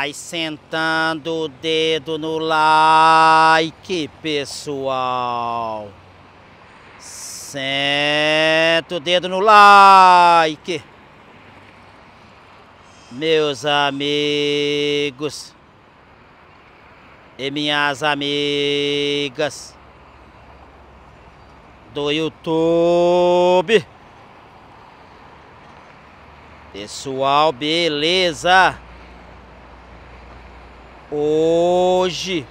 Vai sentando o dedo no like, pessoal. Senta o dedo no like. Meus amigos e minhas amigas do YouTube. Pessoal, beleza? Hoje,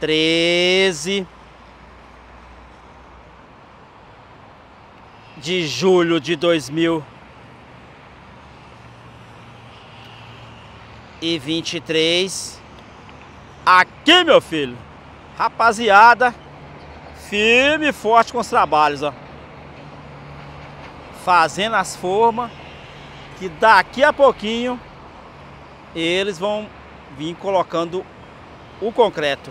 13 de julho de 2023. Aqui, meu filho, rapaziada, firme e forte com os trabalhos, ó. Fazendo as formas que daqui a pouquinho eles vão vir colocando o concreto.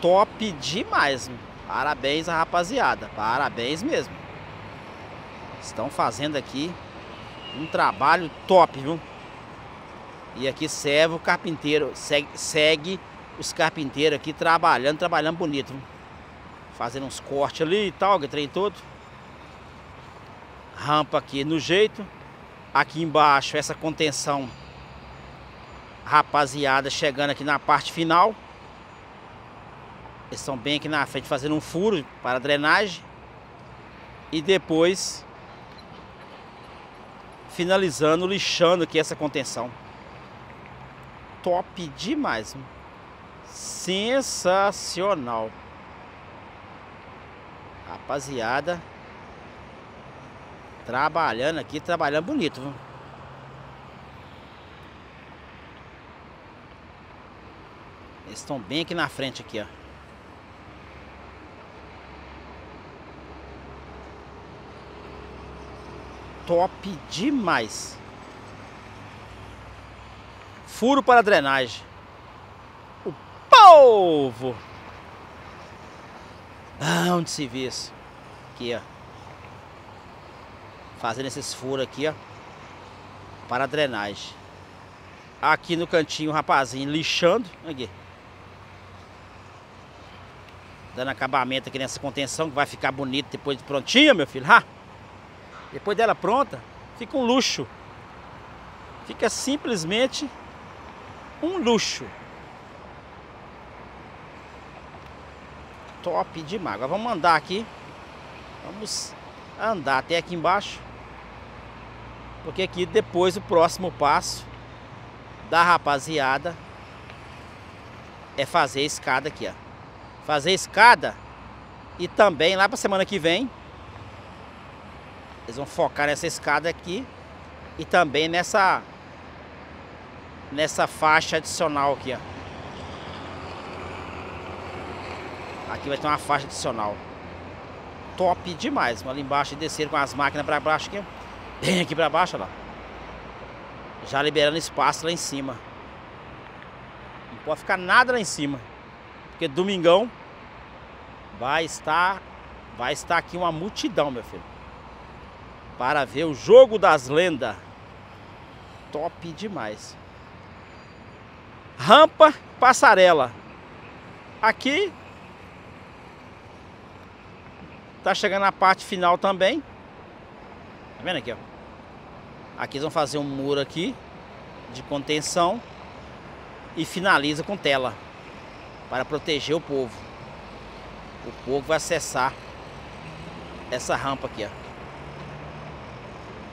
Top demais. Parabéns a rapaziada. Parabéns mesmo. Estão fazendo aqui um trabalho top, viu? E aqui serve o carpinteiro, segue, segue os carpinteiros aqui trabalhando, trabalhando bonito. Viu? Fazendo uns cortes ali e tal, que trem todo. Rampa aqui no jeito. Aqui embaixo essa contenção rapaziada chegando aqui na parte final. Eles estão bem aqui na frente fazendo um furo para drenagem. E depois finalizando, lixando aqui essa contenção. Top demais. Sensacional. Rapaziada. Trabalhando aqui, trabalhando bonito, viu? Eles estão bem aqui na frente aqui, ó. Top demais. Furo para drenagem. O povo. Ah, onde se vê isso? Aqui, ó. Fazendo esses furos aqui, ó. Para drenagem. Aqui no cantinho, o rapazinho lixando. Aqui dando acabamento aqui nessa contenção que vai ficar bonito depois de prontinha, meu filho. Ha! Depois dela pronta, fica um luxo. Fica simplesmente um luxo. Top demais. Agora vamos andar aqui. Vamos andar até aqui embaixo. Porque aqui depois o próximo passo da rapaziada é fazer a escada aqui, ó fazer escada e também lá para semana que vem eles vão focar nessa escada aqui e também nessa nessa faixa adicional aqui, ó. Aqui vai ter uma faixa adicional. Top demais. Ali embaixo descer com as máquinas para baixo aqui. Bem aqui para baixo, lá. Já liberando espaço lá em cima. Não pode ficar nada lá em cima. Porque domingão vai estar vai estar aqui uma multidão, meu filho. Para ver o jogo das lendas. Top demais. Rampa, passarela. Aqui tá chegando a parte final também. Tá vendo aqui, ó? Aqui eles vão fazer um muro aqui de contenção e finaliza com tela para proteger o povo. O povo vai acessar essa rampa aqui, ó.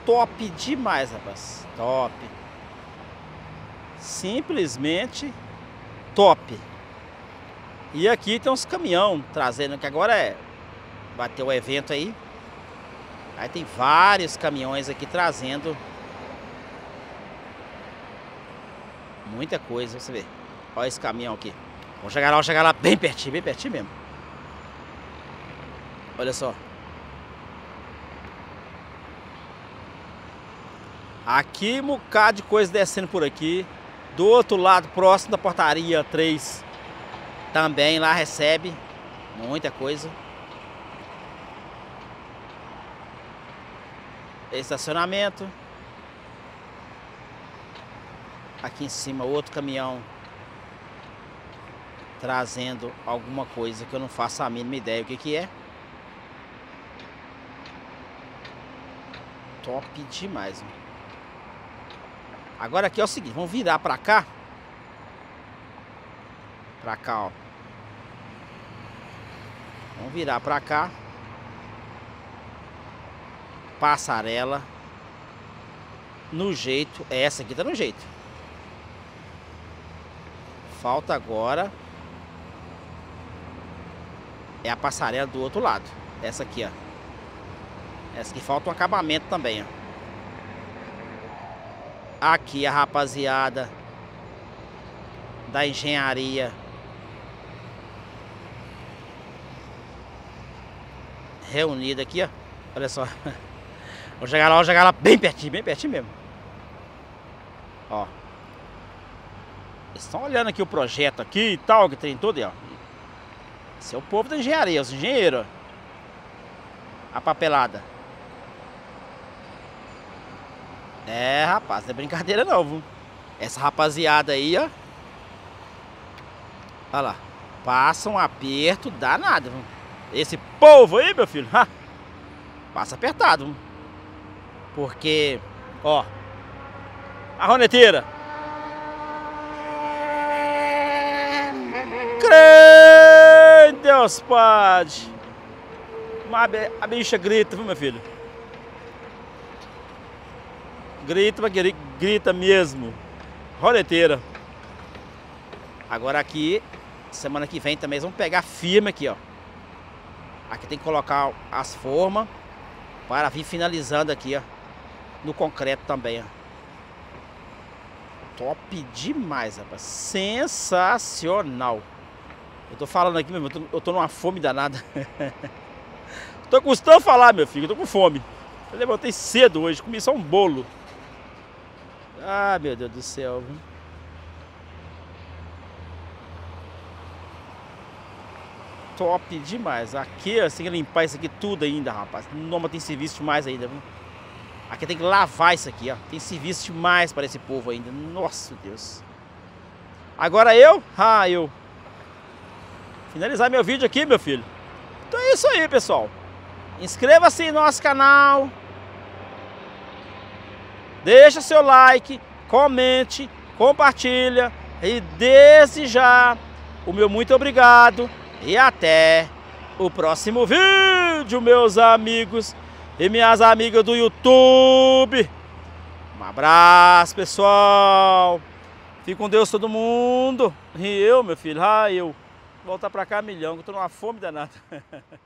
Top demais, rapaz. Top. Simplesmente top. E aqui tem uns caminhão trazendo, que agora é... Vai ter o evento aí. Aí tem vários caminhões aqui trazendo muita coisa, você vê. Olha esse caminhão aqui. Vamos chegar lá, vamos chegar lá bem pertinho, bem pertinho mesmo. Olha só. Aqui, um bocado de coisa descendo por aqui. Do outro lado, próximo da portaria 3, também lá recebe muita coisa. Estacionamento. Aqui em cima outro caminhão trazendo alguma coisa que eu não faço a mínima ideia o que que é. Top demais. Mano. Agora aqui é o seguinte, vamos virar pra cá. Pra cá, ó. Vamos virar pra cá. Passarela. No jeito. Essa aqui tá no jeito. Falta agora. É a passarela do outro lado. Essa aqui, ó. Essa aqui falta um acabamento também, ó. Aqui a rapaziada da engenharia reunida aqui, ó. Olha só. Vou chegar lá, vou chegar lá bem pertinho, bem pertinho mesmo. Ó. Eles estão olhando aqui o projeto aqui e tal, que tem todo, ó. Esse é o povo da engenharia, os engenheiros. A papelada. É, rapaz, não é brincadeira não, viu? Essa rapaziada aí, ó. Olha lá. Passa um aperto danado, viu? Esse povo aí, meu filho, ha, passa apertado, viu? Porque, ó. A roneteira. Crê Deus, Padre. A bicha grita, viu, meu filho? Grita, grita mesmo. Roleteira. Agora aqui, semana que vem também, vamos pegar firme aqui, ó. Aqui tem que colocar as formas para vir finalizando aqui, ó. No concreto também, ó. Top demais, rapaz. Sensacional. Eu tô falando aqui mesmo, eu tô, eu tô numa fome danada. tô custando falar, meu filho, eu tô com fome. Eu levantei cedo hoje, comi só um bolo. Ah, meu Deus do céu. Top demais. Aqui, você tem que limpar isso aqui tudo ainda, rapaz. Noma tem serviço demais ainda, viu? Aqui tem que lavar isso aqui, ó. Tem serviço demais para esse povo ainda. Nossa, Deus. Agora eu? Ah, eu. Finalizar meu vídeo aqui, meu filho. Então é isso aí, pessoal. Inscreva-se no nosso canal. Deixa seu like, comente, compartilha e desde já o meu muito obrigado e até o próximo vídeo, meus amigos e minhas amigas do YouTube. Um abraço, pessoal. Fique com Deus todo mundo. E eu, meu filho, ah, eu. Voltar pra cá milhão, que eu tô numa fome danada.